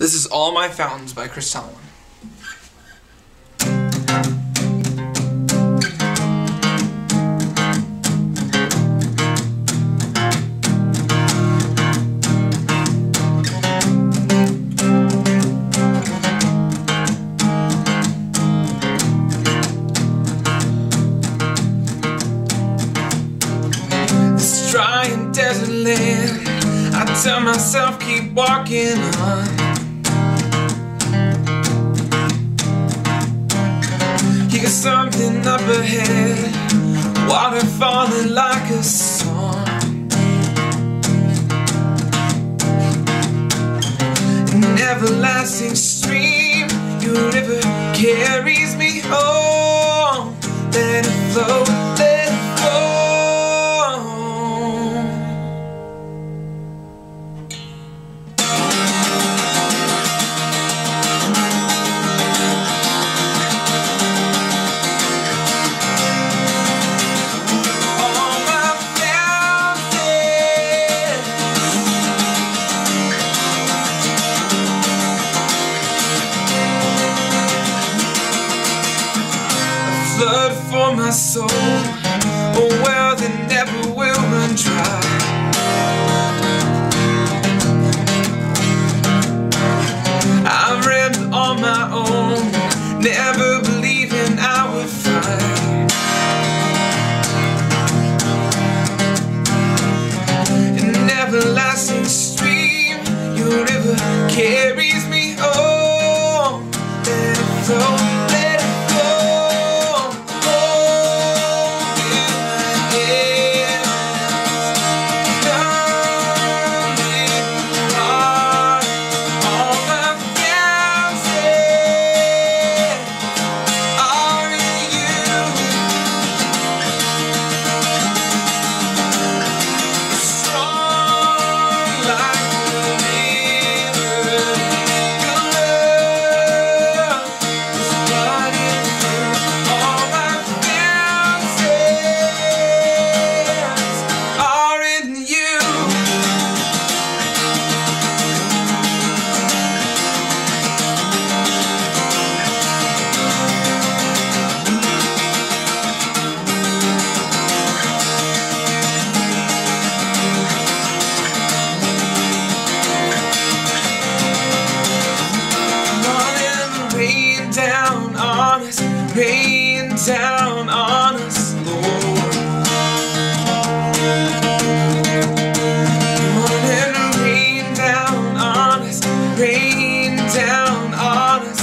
This is All My Fountains by Chris Tomlin. This dry and desert land I tell myself keep walking on Hear something up ahead. Water falling like a song. An everlasting stream Your river carries me home. Let it flow, for my soul. A well that never will run dry. I've ran on my own Never believing I would find. An everlasting stream Your river carries me home. Let down on us,